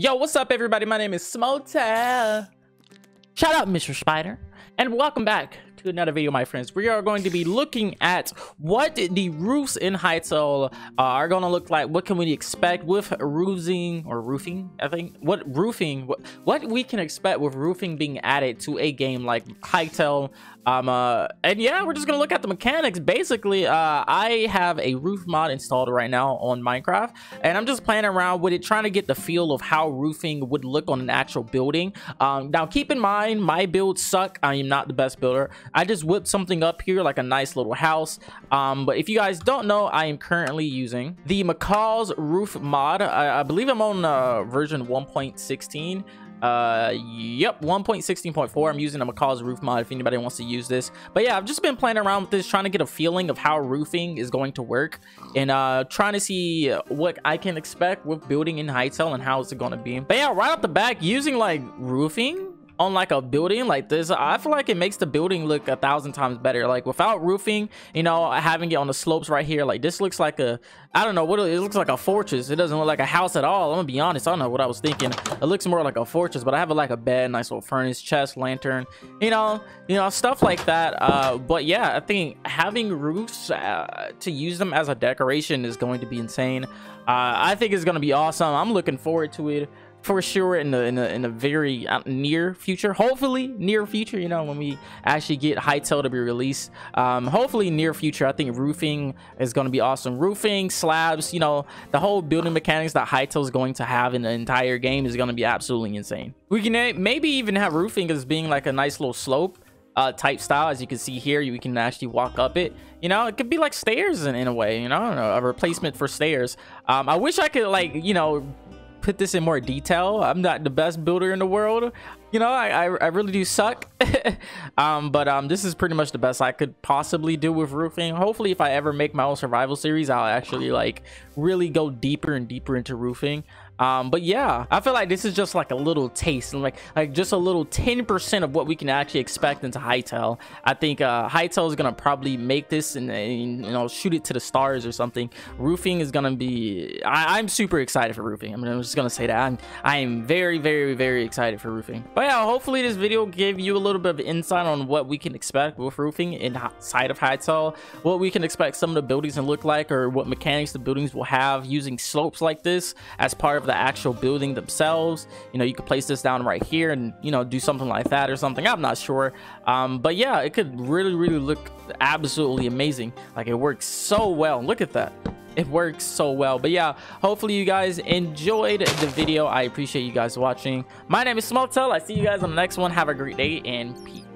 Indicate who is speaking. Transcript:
Speaker 1: Yo, what's up, everybody? My name is SmoTale. Shout out, Mr. Spider. And welcome back to another video, my friends. We are going to be looking at what the roofs in Hytale are going to look like. What can we expect with roofing or roofing, I think. What roofing, what, what we can expect with roofing being added to a game like Hytale um uh and yeah we're just gonna look at the mechanics basically uh i have a roof mod installed right now on minecraft and i'm just playing around with it trying to get the feel of how roofing would look on an actual building um now keep in mind my builds suck i am not the best builder i just whipped something up here like a nice little house. Um but if you guys don't know i am currently using the macaw's roof mod. I, I believe i'm on uh version 1.16 uh yep 1.16.4 i'm using a macaw's roof mod if anybody wants to use this. But yeah i've just been playing around with this trying to get a feeling of how roofing is going to work and uh trying to see what i can expect with building in Hytale and how it's going to be. But yeah right off the back using like roofing on like a building like this i feel like it makes the building look a thousand times better. Like without roofing you know having it on the slopes right here like this looks like a i don't know what it looks like a fortress. It doesn't look like a house at all. I'm gonna be honest i don't know what i was thinking. It looks more like a fortress but i have like a bed nice little furnace chest lantern you know you know stuff like that. Uh but yeah i think having roofs uh, to use them as a decoration is going to be insane. Uh i think it's gonna be awesome. I'm looking forward to it for sure in the in a, in a very uh, near future. Hopefully near future you know when we actually get Hytale to be released. Um hopefully near future i think roofing is going to be awesome. Roofing slabs you know the whole building mechanics that Hytale is going to have in the entire game is going to be absolutely insane. We can maybe even have roofing as being like a nice little slope uh, type style as you can see here you can actually walk up it. You know it could be like stairs in, in a way you know a replacement for stairs. Um, i wish i could like you know put this in more detail. I'm not the best builder in the world. You know i i, I really do suck. Um but um this is pretty much the best i could possibly do with roofing. Hopefully if i ever make my own survival series i'll actually like really go deeper and deeper into roofing um but yeah i feel like this is just like a little taste and like like just a little 10 percent of what we can actually expect into Hytale i think uh Hytale is gonna probably make this and, and, you know shoot it to the stars or something. Roofing is gonna be I, i'm super excited for roofing. I mean i'm just gonna say that. I'm i am very very very excited for roofing. But yeah hopefully this video gave you a little bit of insight on what we can expect with roofing inside of Hytale what we can expect some of the buildings to look like or what mechanics the buildings will have using slopes like this as part of the actual building themselves. You know you could place this down right here and you know do something like that or something. I'm not sure. Um but yeah it could really really look absolutely amazing. Like it works so well. Look at that. It works so well. But yeah hopefully you guys enjoyed the video. I appreciate you guys watching. My name is SmoTale i see you guys on the next one. Have a great day and peace